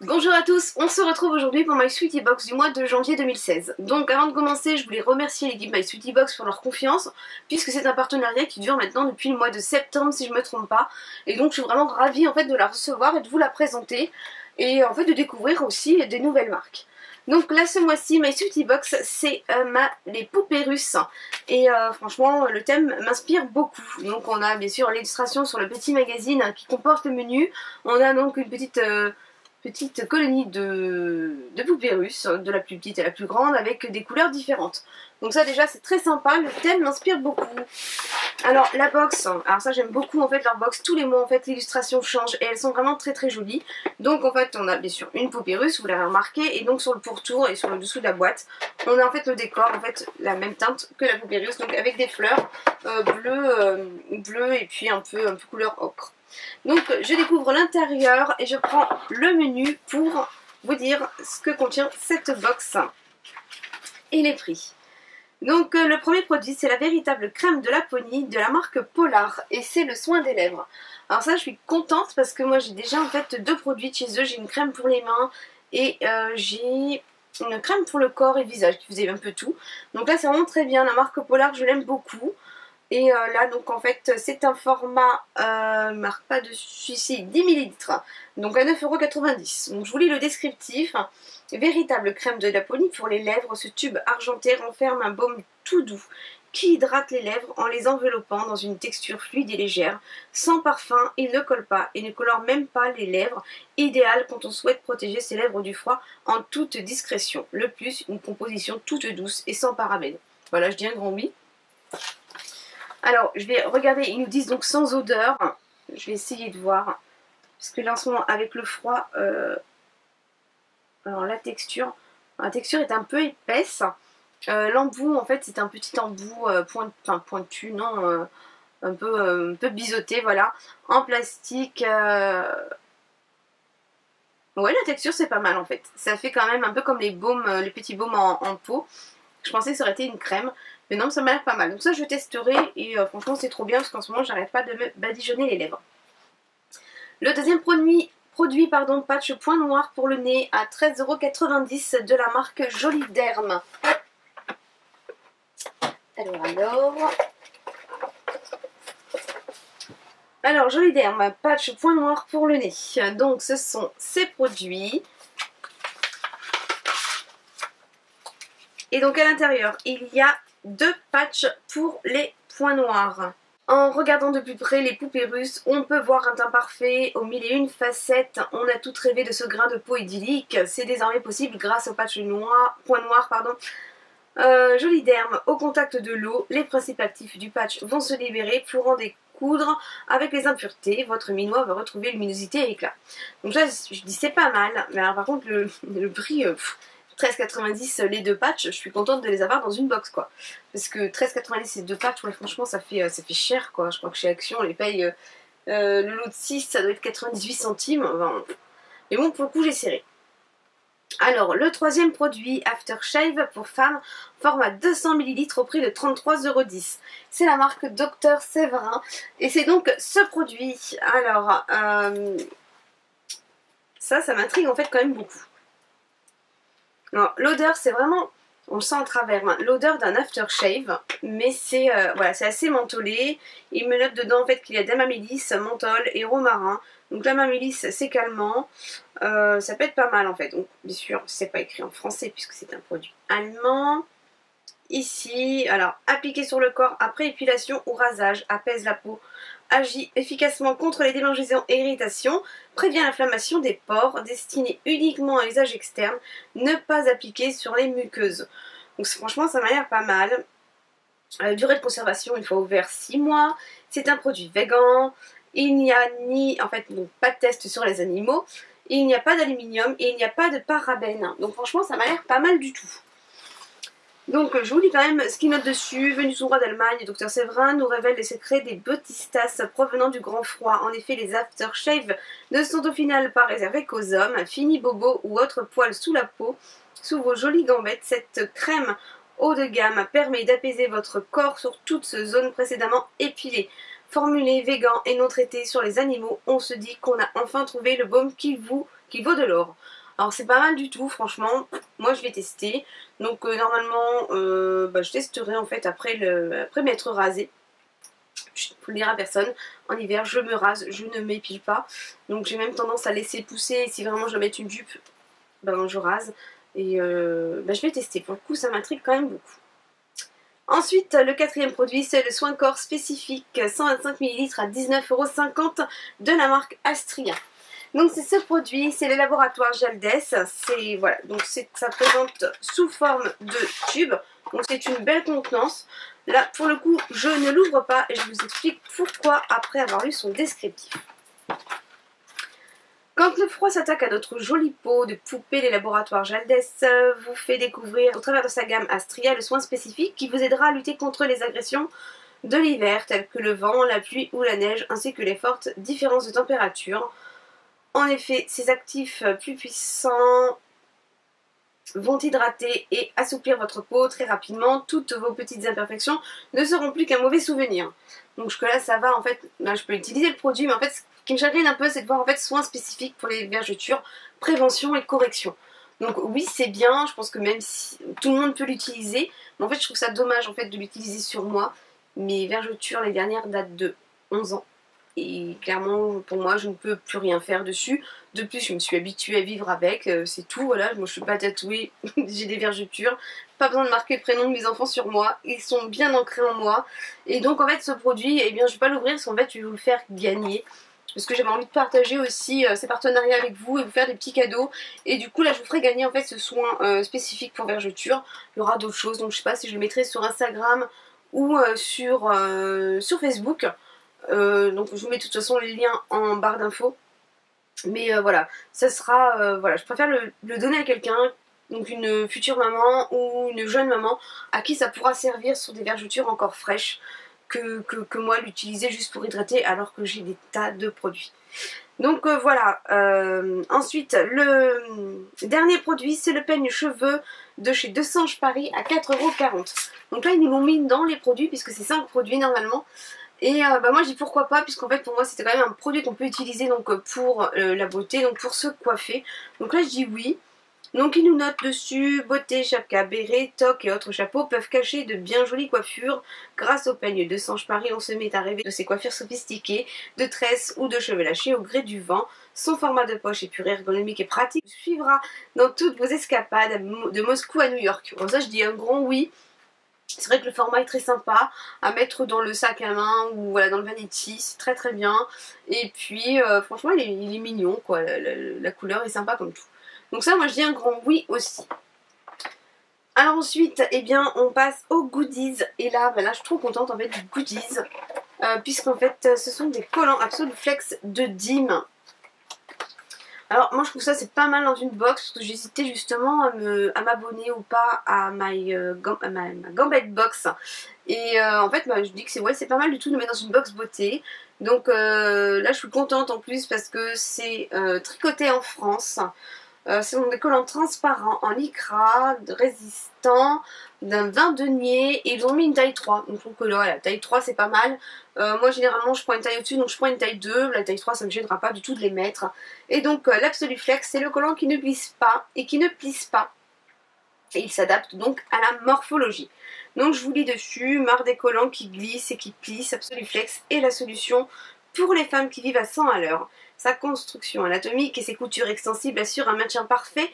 Bonjour à tous, on se retrouve aujourd'hui pour My Sweetie Box du mois de janvier 2016. Donc avant de commencer, je voulais remercier l'équipe My Sweetie Box pour leur confiance, puisque c'est un partenariat qui dure maintenant depuis le mois de septembre si je me trompe pas. Et donc je suis vraiment ravie en fait de la recevoir et de vous la présenter, et en fait de découvrir aussi des nouvelles marques. Donc là ce mois-ci, My Sweetie Box, c'est euh, les poupées russes. Et euh, franchement, le thème m'inspire beaucoup. Donc on a bien sûr l'illustration sur le petit magazine qui comporte le menu. On a donc une petite... euh, petite colonie de, de poupées russes, de la plus petite à la plus grande, avec des couleurs différentes. Donc ça déjà c'est très sympa, le thème m'inspire beaucoup. Alors la box, alors ça j'aime beaucoup en fait leur box, tous les mois en fait l'illustration change et elles sont vraiment très très jolies. Donc en fait on a bien sûr une russe, vous l'avez remarqué, et donc sur le pourtour et sur le dessous de la boîte, on a en fait le décor, en fait la même teinte que la russe, donc avec des fleurs euh, bleues, euh, bleues et puis un peu, un peu couleur ocre. Donc je découvre l'intérieur et je prends le menu pour vous dire ce que contient cette box et les prix. Donc euh, le premier produit c'est la véritable crème de Laponie de la marque Polar et c'est le soin des lèvres. Alors ça je suis contente parce que moi j'ai déjà en fait deux produits chez eux, j'ai une crème pour les mains et euh, j'ai une crème pour le corps et le visage qui faisait un peu tout. Donc là c'est vraiment très bien, la marque Polar je l'aime beaucoup. Et euh, là, donc en fait, c'est un format, euh, marque pas dessus ici, 10 ml, donc à 9,90€. Donc je vous lis le descriptif. Véritable crème de Laponie pour les lèvres, ce tube argenté renferme un baume tout doux qui hydrate les lèvres en les enveloppant dans une texture fluide et légère. Sans parfum, il ne colle pas et ne colore même pas les lèvres. Idéal quand on souhaite protéger ses lèvres du froid en toute discrétion. Le plus, une composition toute douce et sans parabènes. Voilà, je dis un grand oui. Alors, je vais regarder, ils nous disent donc sans odeur. Je vais essayer de voir. Parce que là, en ce moment, avec le froid, euh, la texture, la texture est un peu épaisse. Euh, L'embout, en fait, c'est un petit embout euh, enfin, pointu, non, un, peu, un peu biseauté, voilà. En plastique. Ouais, la texture, c'est pas mal, en fait. Ça fait quand même un peu comme les baumes, les petits baumes en, en peau. Je pensais que ça aurait été une crème. Mais non, ça m'a l'air pas mal. Donc ça, je testerai. Et euh, franchement, c'est trop bien parce qu'en ce moment, j'arrête pas de me badigeonner les lèvres. Le deuxième produit, produit pardon, patch point noir pour le nez à 13,90€ de la marque Jolie Derme. Alors, alors... Alors, Jolie Derme, patch point noir pour le nez. Donc, ce sont ces produits. Et donc, à l'intérieur, il y a deux patchs pour les points noirs. En regardant de plus près les poupées russes, on peut voir un teint parfait aux mille et une facettes. On a tout rêvé de ce grain de peau idyllique. C'est désormais possible grâce au patch noir, point noir, pardon. Euh, joli derme, au contact de l'eau, les principes actifs du patch vont se libérer pour en découdre avec les impuretés. Votre minois va retrouver luminosité et éclat. Donc là, je dis c'est pas mal, mais alors, par contre, le, le prix, euh, 13,90 les deux patchs, je suis contente de les avoir dans une box quoi. Parce que 13,90 les deux patchs, ouais, franchement ça fait, euh, ça fait cher quoi. Je crois que chez Action on les paye euh, euh, le lot de 6, ça doit être 98 centimes. Mais bon, pour le coup j'ai serré. Alors, le troisième produit, Aftershave pour femmes, format 200 ml au prix de 33,10€. C'est la marque Dr Séverin. Et c'est donc ce produit. Alors, euh, ça, ça m'intrigue en fait quand même beaucoup. L'odeur, c'est vraiment, on le sent à travers, hein, l'odeur d'un aftershave, mais c'est euh, voilà, assez mentholé. Il me note dedans en fait qu'il y a d'amamélis, menthol et romarin. Donc l'amamélis, c'est calmant. Euh, ça peut être pas mal en fait. Donc, bien sûr, c'est pas écrit en français puisque c'est un produit allemand. Ici, alors, appliqué sur le corps après épilation ou rasage, apaise la peau, agit efficacement contre les démangeaisons et irritations, prévient l'inflammation des pores, destiné uniquement à usage externe, ne pas appliquer sur les muqueuses. Donc franchement ça m'a l'air pas mal. Euh, durée de conservation une fois ouvert 6 mois. C'est un produit vegan. Il n'y a ni, en fait, donc, pas de test sur les animaux. Il n'y a pas d'aluminium et il n'y a pas de parabènes. Donc franchement ça m'a l'air pas mal du tout. Donc je vous lis quand même ce qu'il note dessus. Venu tout droit d'Allemagne, le docteur Séverin nous révèle les secrets des botistas provenant du grand froid. En effet, les aftershaves ne sont au final pas réservés qu'aux hommes. Fini bobo ou autre poils sous la peau, sous vos jolies gambettes, cette crème haut de gamme permet d'apaiser votre corps sur toute zone précédemment épilée. Formulé, végan et non traité sur les animaux, on se dit qu'on a enfin trouvé le baume qui vaut de l'or. Alors c'est pas mal du tout, franchement. Moi je vais tester. Donc euh, normalement, euh, bah, je testerai en fait après, après m'être rasé. Je ne le dire à personne. En hiver, je me rase, je ne m'épile pas. Donc j'ai même tendance à laisser pousser. Si vraiment je dois mettre une jupe, ben je rase. Et euh, bah, je vais tester. Pour le coup, ça m'intrigue quand même beaucoup. Ensuite, le quatrième produit, c'est le soin corps spécifique 125 ml à 19,50€ de la marque Astria. Donc c'est ce produit, c'est le laboratoire Jaldes. C'est voilà, donc ça présente sous forme de tube. Donc c'est une belle contenance. Là, pour le coup, je ne l'ouvre pas et je vous explique pourquoi après avoir lu son descriptif. Quand le froid s'attaque à notre jolie peau de poupée, les laboratoires Jaldes vous fait découvrir au travers de sa gamme Astria le soin spécifique qui vous aidera à lutter contre les agressions de l'hiver telles que le vent, la pluie ou la neige ainsi que les fortes différences de température. En effet, ces actifs plus puissants vont hydrater et assouplir votre peau très rapidement. Toutes vos petites imperfections ne seront plus qu'un mauvais souvenir. Donc jusque là ça va en fait, je peux utiliser le produit mais en fait ce qui me chagrine un peu c'est de voir en fait soins spécifiques pour les vergetures, prévention et correction. Donc oui c'est bien, je pense que même si tout le monde peut l'utiliser, mais en fait je trouve ça dommage en fait de l'utiliser sur moi. Mes vergetures les dernières datent de 11 ans et clairement pour moi je ne peux plus rien faire dessus. De plus je me suis habituée à vivre avec, euh, c'est tout, voilà, moi je suis pas tatouée, j'ai des vergetures, pas besoin de marquer le prénom de mes enfants sur moi, ils sont bien ancrés en moi. Et donc en fait ce produit, eh bien je vais pas l'ouvrir parce qu'en fait je vais vous le faire gagner. Parce que j'avais envie de partager aussi euh, ces partenariats avec vous et vous faire des petits cadeaux. Et du coup là je vous ferai gagner en fait ce soin euh, spécifique pour vergeture. Il y aura d'autres choses, donc je sais pas si je le mettrai sur Instagram ou sur, sur Facebook. Euh, donc je vous mets de toute façon les liens en barre d'infos. Mais euh, voilà, ça sera, euh, voilà, je préfère le, donner à quelqu'un, donc une future maman ou une jeune maman, à qui ça pourra servir sur des vergetures encore fraîches, que, que, moi l'utiliser juste pour hydrater alors que j'ai des tas de produits. Donc voilà, ensuite le dernier produit c'est le peigne cheveux de chez Desange Paris à 4,40€. Donc là ils nous l'ont mis dans les produits puisque c'est 5 produits normalement. Et euh, bah moi je dis pourquoi pas puisqu'en fait pour moi c'était quand même un produit qu'on peut utiliser donc euh, pour euh, la beauté, donc pour se coiffer. Donc là je dis oui. Donc il nous note dessus beauté, chapka, béret, toque et autres chapeaux peuvent cacher de bien jolies coiffures. Grâce au peigne de Sange Paris on se met à rêver de ces coiffures sophistiquées, de tresses ou de cheveux lâchés au gré du vent. Son format de poche est pur ergonomique et pratique. Suivra dans toutes vos escapades de Moscou à New York. Bon ça je dis un grand oui. C'est vrai que le format est très sympa à mettre dans le sac à main ou dans le vanity, c'est très très bien. Et puis euh, franchement il est, mignon quoi, la, couleur est sympa comme tout. Donc ça moi je dis un grand oui aussi. Alors ensuite, eh bien, on passe aux goodies. Et là, ben je suis trop contente en fait du goodies. Euh, puisqu'en fait, ce sont des collants Absolute Flex de Dim. Alors moi je trouve ça c'est pas mal dans une box parce que j'hésitais justement à m'abonner ou pas à, euh, ma, gambette box. Et euh, en fait bah, je dis que c'est ouais, pas mal du tout de mettre dans une box beauté. Donc euh, là je suis contente en plus parce que c'est tricoté en France. Euh, ce sont des collants transparents en lycra, résistants, d'un 20 deniers et ils ont mis une taille 3. Donc je trouve que la taille 3 c'est pas mal. Euh, moi généralement je prends une taille au-dessus donc je prends une taille 2. La taille 3 ça ne me gênera pas du tout de les mettre. Et donc euh, l'Absolu Flex c'est le collant qui ne glisse pas et qui ne plisse pas. Et il s'adapte donc à la morphologie. Donc je vous lis dessus, marre des collants qui glissent et qui plissent, Flex est la solution pour les femmes qui vivent à 100 à l'heure. Sa construction anatomique et ses coutures extensibles assurent un maintien parfait,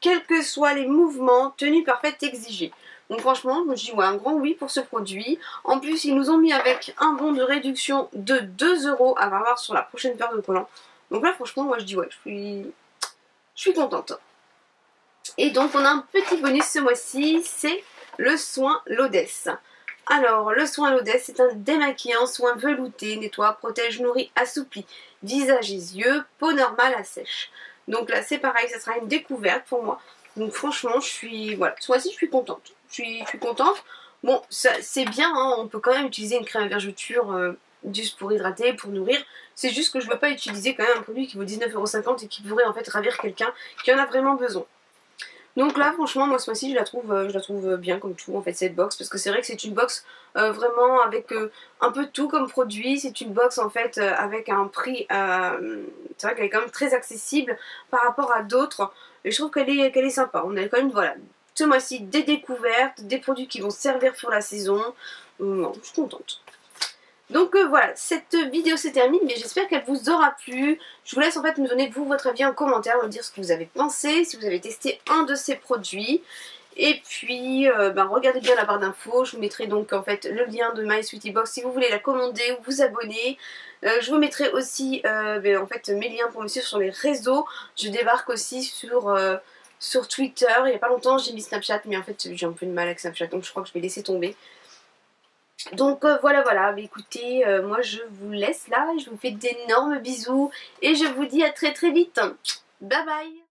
quels que soient les mouvements, tenue parfaite exigés. Donc franchement, je dis un grand oui pour ce produit. En plus, ils nous ont mis avec un bon de réduction de 2 euros à voir sur la prochaine paire de collants. Donc là, franchement, moi je dis ouais, je suis, je suis contente. Et donc, on a un petit bonus ce mois-ci, c'est le soin Lodès. Alors, le soin Lodès, c'est un démaquillant soin velouté, nettoie, protège, nourrit, assouplit visage et yeux, peau normale à sèche. Donc là c'est pareil, ça sera une découverte pour moi. Donc franchement je suis, voilà, ce mois-ci je suis contente. Je suis, je suis contente. Bon, c'est bien, hein, on peut quand même utiliser une crème à vergeture euh, juste pour hydrater, pour nourrir. C'est juste que je ne veux pas utiliser quand même un produit qui vaut 19,50€ et qui pourrait en fait ravir quelqu'un qui en a vraiment besoin. Donc là franchement moi ce mois-ci je la trouve euh, je la trouve bien comme tout en fait cette box parce que c'est vrai que c'est une box euh, vraiment avec un peu tout comme produit. C'est une box en fait avec un prix c'est vrai qu'elle est quand même très accessible par rapport à d'autres et je trouve qu'elle est, qu'elle est sympa. On a quand même voilà ce mois-ci des découvertes, des produits qui vont servir pour la saison. je suis contente. Donc euh, voilà, cette vidéo se termine, mais j'espère qu'elle vous aura plu. Je vous laisse en fait me donner vous votre avis en commentaire, me dire ce que vous avez pensé, si vous avez testé un de ces produits. Et puis, euh, ben, regardez bien la barre d'infos, je vous mettrai donc en fait le lien de My Sweetie Box si vous voulez la commander ou vous abonner. Euh, je vous mettrai aussi ben, en fait mes liens pour me suivre sur les réseaux. Je débarque aussi sur sur Twitter. Il n'y a pas longtemps, j'ai mis Snapchat, mais en fait, j'ai un peu de mal avec Snapchat, donc je crois que je vais laisser tomber. Donc euh, voilà, voilà. Écoutez, euh, moi je vous laisse là. Je vous fais d'énormes bisous et je vous dis à très très vite. Bye bye